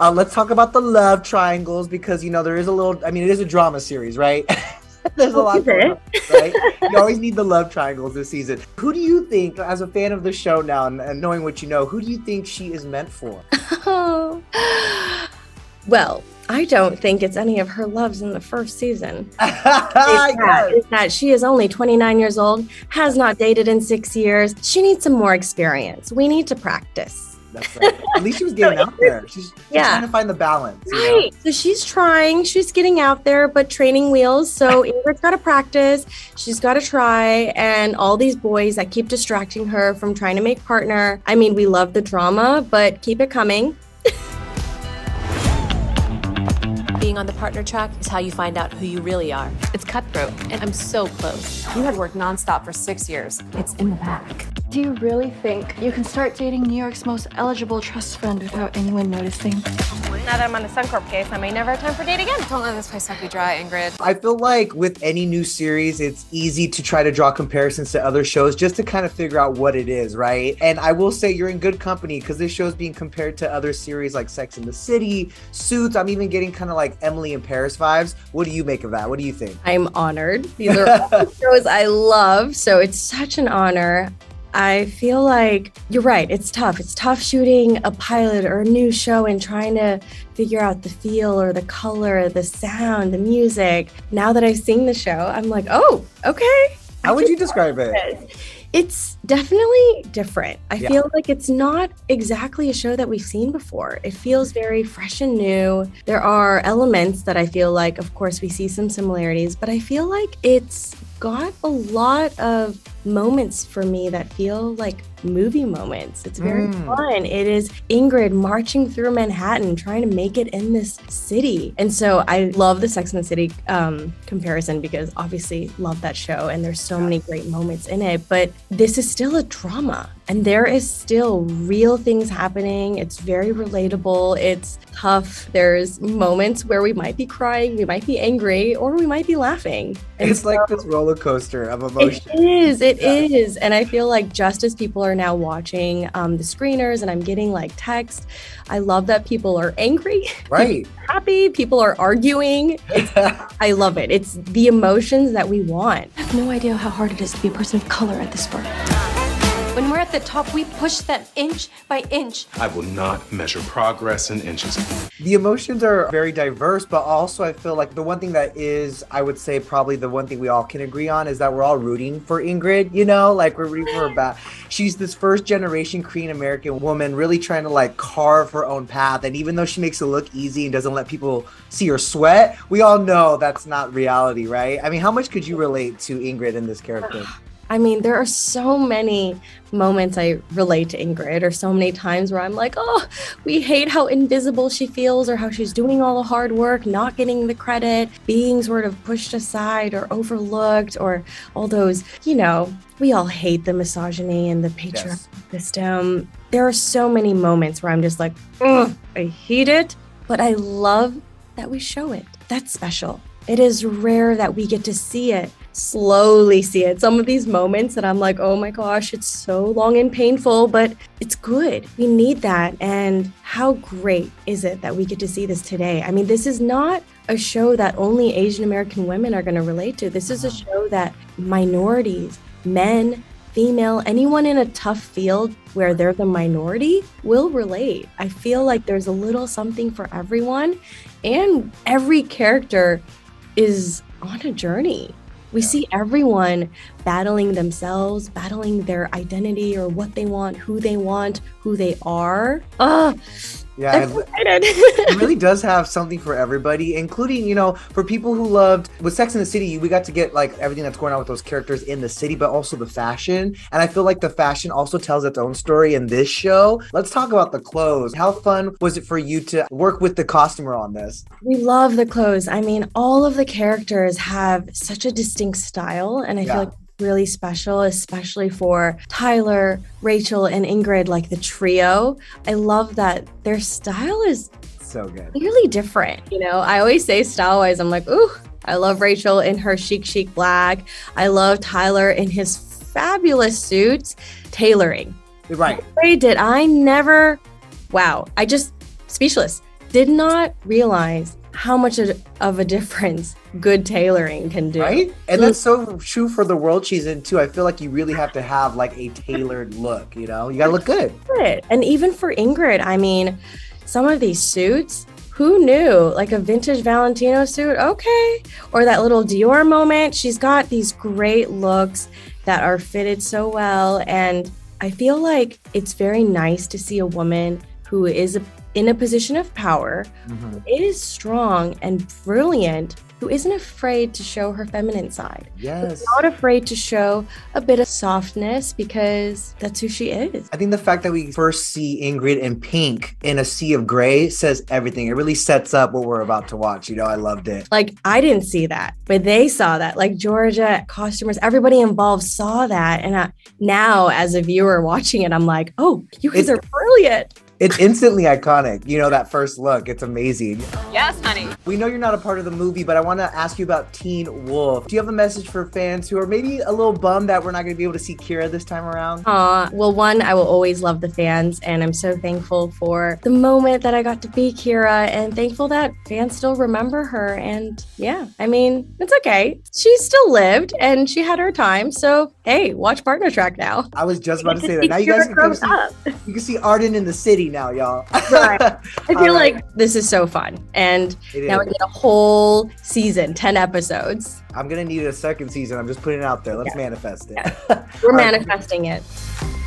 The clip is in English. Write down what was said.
Uh, let's talk about the love triangles because you know there is a little. I mean, it is a drama series, right? There's a lot going on, right? You always need the love triangles this season. Who do you think, as a fan of the show now and, and knowing what you know, who do you think she is meant for? Oh. Well, I don't think it's any of her loves in the first season. It's that, it's that she is only 29 years old, has not dated in six years. She needs some more experience. We need to practice. That's right. At least she was getting out there. She's, she's Yeah. trying to find the balance. you know? Right. So she's trying, she's getting out there, but training wheels. So Ingrid's got to practice. She's got to try. And all these boys that keep distracting her from trying to make partner. I mean, we love the drama, but keep it coming. Being on the partner track is how you find out who you really are. It's cutthroat, and I'm so close. You had worked nonstop for six years. It's in the back. Do you really think you can start dating New York's most eligible trust fund without anyone noticing? Now that I'm on the Suncorp case, I may never have time for date again. Don't let this place suck you dry, Ingrid. I feel like with any new series, it's easy to try to draw comparisons to other shows just to kind of figure out what it is, right? And I will say you're in good company because this show is being compared to other series like Sex in the City, Suits. I'm even getting kind of like Emily in Paris vibes. What do you make of that? What do you think? I'm honored. These are all shows I love. So it's such an honor. I feel like you're right. It's tough. It's tough shooting a pilot or a new show and trying to figure out the feel or the color, the sound, the music. Now that I've seen the show, I'm like, oh, okay. How would you describe it? It's definitely different. I Yeah. feel like it's not exactly a show that we've seen before. It feels very fresh and new. There are elements that I feel like, of course, we see some similarities, but I feel like it's got a lot of moments for me that feel like movie moments. It's very Mm. fun. It is Ingrid marching through Manhattan trying to make it in this city. And so I love the Sex and the City um, comparison because obviously love that show and there's so many great moments in it. But this is still a drama and there is still real things happening. It's very relatable. It's tough. There's moments where we might be crying, we might be angry, or we might be laughing. And It's like this roller coaster of emotion. it is. It Yeah. is. And I feel like just as people are now watching um, the screeners and I'm getting like text, I love that people are angry, Right. happy, people are arguing. I love it. It's the emotions that we want. I have no idea how hard it is to be a person of color at this firm. When we're at the top, we push them inch by inch. I will not measure progress in inches. the emotions are very diverse, but also I feel like the one thing that is, I would say, probably the one thing we all can agree on is that we're all rooting for Ingrid. You know, like we're rooting for her back. She's this first generation Korean American woman, really trying to like carve her own path. And even though she makes it look easy and doesn't let people see her sweat, we all know that's not reality, right? I mean, how much could you relate to Ingrid in this character? I mean, there are so many moments I relate to Ingrid, or so many times where I'm like, oh, we hate how invisible she feels, or how she's doing all the hard work, not getting the credit, being sort of pushed aside or overlooked, or all those, you know, we all hate the misogyny and the patriarchal system. There are so many moments where I'm just like, ugh, I hate it, but I love that we show it. That's special. It is rare that we get to see it, slowly see it. Some of these moments that I'm like, oh my gosh, it's so long and painful, but it's good. We need that. And how great is it that we get to see this today? I mean, this is not a show that only Asian American women are going to relate to. This is a uh-huh. show that minorities, men, female, anyone in a tough field where they're the minority will relate. I feel like there's a little something for everyone, and every character is on a journey. We see everyone battling themselves, battling their identity or what they want, who they want, who they are. Ah, Yeah, I'm excited. it really does have something for everybody, including, you know, for people who loved with Sex in the City, we got to get like everything that's going on with those characters in the city, but also the fashion. And I feel like the fashion also tells its own story in this show. Let's talk about the clothes. How fun was it for you to work with the costumer on this? We love the clothes. I mean, all of the characters have such a distinct style, and I Yeah. feel like really special, especially for Tyler, Rachel, and Ingrid, like the trio. I love that their style is So good. clearly different. You know, I always say style wise, I'm like, ooh, I love Rachel in her chic, chic black. I love Tyler in his fabulous suits, tailoring. Right. Boy, did I never, wow, I just speechless. did not realize how much of a difference good tailoring can do. Right? And that's mm. so true for the world she's in too. I feel like you really have to have like a tailored look, you know? You gotta look good. And even for Ingrid, I mean, some of these suits, who knew? Like a vintage Valentino suit, okay. Or that little Dior moment. She's got these great looks that are fitted so well. And I feel like it's very nice to see a woman who is in a position of power, mm-hmm. is strong and brilliant, who isn't afraid to show her feminine side. Yes. not afraid to show a bit of softness because that's who she is. I think the fact that we first see Ingrid in pink in a sea of gray says everything. It really sets up what we're about to watch. You know, I loved it. Like, I didn't see that, but they saw that. Like, Georgia, costumers, everybody involved saw that. And I, now, as a viewer watching it, I'm like, oh, you guys it's, are brilliant it's instantly iconic. You know, that first look, it's amazing. Yes, honey. We know you're not a part of the movie, but I want to ask you about Teen Wolf. Do you have a message for fans who are maybe a little bummed that we're not going to be able to see Kira this time around? Uh, well, one, I will always love the fans, and I'm so thankful for the moment that I got to be Kira, and thankful that fans still remember her. And yeah, I mean, it's okay. She still lived, and she had her time. So hey, watch Partner Track now. I was just about to say that. Now you guys can see, you can see Arden in the city now, y'all. right. I feel right. like this is so fun. And it now we get a whole season, 10 episodes. I'm going to need a second season. I'm just putting it out there. Let's yeah. manifest it. Yeah. We're manifesting right. it.